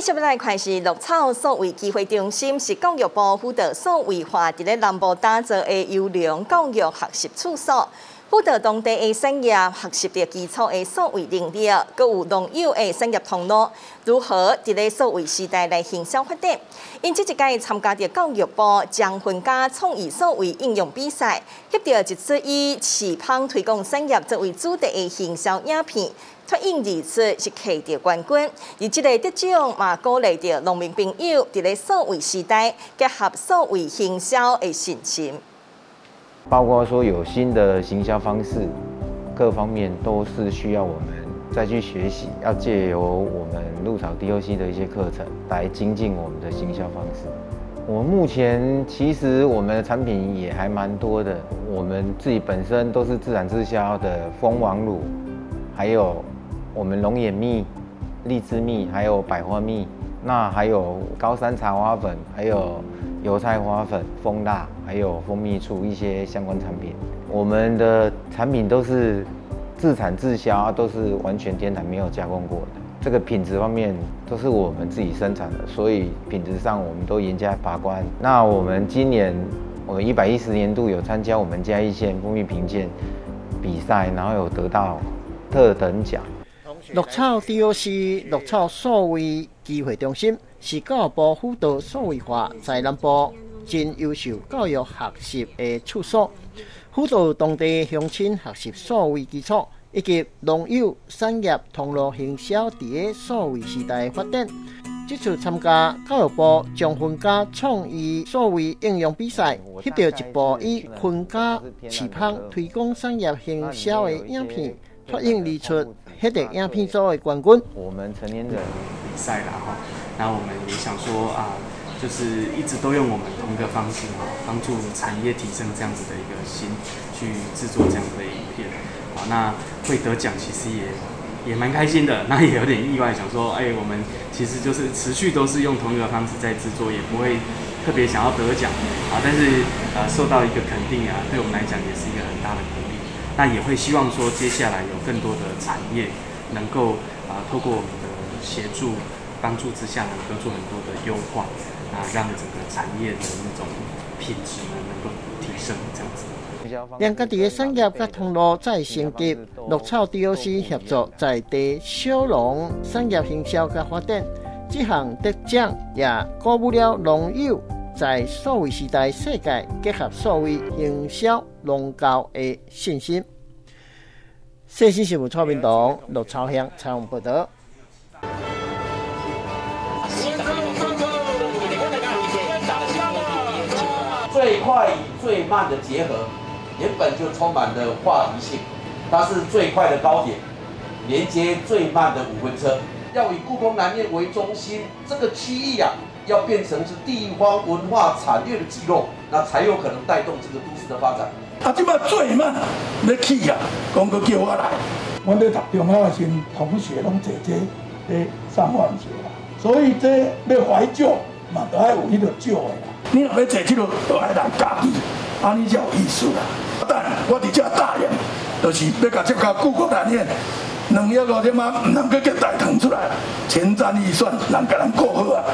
接来款是绿草数位机会中心，是教育部辅导数位化伫咧南部打造的优良教育学习处所。辅导当地的产业学习的基础的所谓能力，佮有农友的产业通路，如何伫咧所谓时代来营销发展？因这一届参加着教育部将分家创意数位应用比赛，翕着一次以市胖推广产业作为主题的营销影片，脱颖而出是获得冠军。而这个得奖嘛，鼓励着农民朋友伫咧所谓时代结合所谓营销的信心。包括说有新的行销方式，各方面都是需要我们再去学习，要借由我们鹿草 DOC 的一些课程来精进我们的行销方式。我目前其实我们的产品也还蛮多的，我们自己本身都是自产自销的蜂王乳，还有我们龙眼蜜、荔枝蜜，还有百花蜜，那还有高山茶花粉，还有。油菜花粉、蜂蜡，还有蜂蜜醋一些相关产品，我们的产品都是自产自销，都是完全天然没有加工过的。这个品质方面都是我们自己生产的，所以品质上我们都严加把关。那我们今年我们一百一十年度有参加我们嘉义县蜂蜜评鉴比赛，然后有得到特等奖。绿草 DOC 绿草数位机会中心是教育部辅导数位化在南部真优秀教育学习的处所，辅导当地乡亲学习数位基础，以及农友产业通路营销伫个数位时代发展。这次参加教育部将分家创意数位应用比赛，翕到一部以分家市胖推广产业营销的影片。脱颖而出，迄个影片组的冠军。我们成年人比赛啦哈，那我们也想说啊，就是一直都用我们同一个方式哈，帮助产业提升这样子的一个心，去制作这样子的影片。好，那会得奖其实也也蛮开心的，那也有点意外，想说哎，我们其实就是持续都是用同一个方式在制作，也不会特别想要得奖啊，但是呃受到一个肯定啊，对我们来讲也是一个很大的鼓励。那也会希望说，接下来有更多的产业能够啊，透过我们的协助帮助之下，能够做很多的优化啊，让整个产业的那种品质呢能够提升，这样子。两家地的产业甲通路再升级，绿草 DOC 合作在地小农产业营销甲发展，这项得奖也鼓舞了农友。在数位时代世界，结合数位营销、农教的信心。谢谢新闻蔡明东、陆朝香采访报道。快与最慢的结合，原本就充满了话题性。它是最快的高铁，连接最慢的五分车。要以故宫南院为中心，这个区域啊。要变成是地方文化产业的聚落，那才有可能带动这个都市的发展。啊，即摆最慢要去啊，讲个叫我来。我咧读中学的时，同学拢坐这咧上万岁啦，所以这要怀旧嘛，都爱有迄个旧的。你若要坐这个，都爱人家己，安尼才有意思啦。但我伫这大连，就是要甲这家故宫南院。两亿五千万，唔能够叫大腾出来，前瞻预算人甲人过好啊，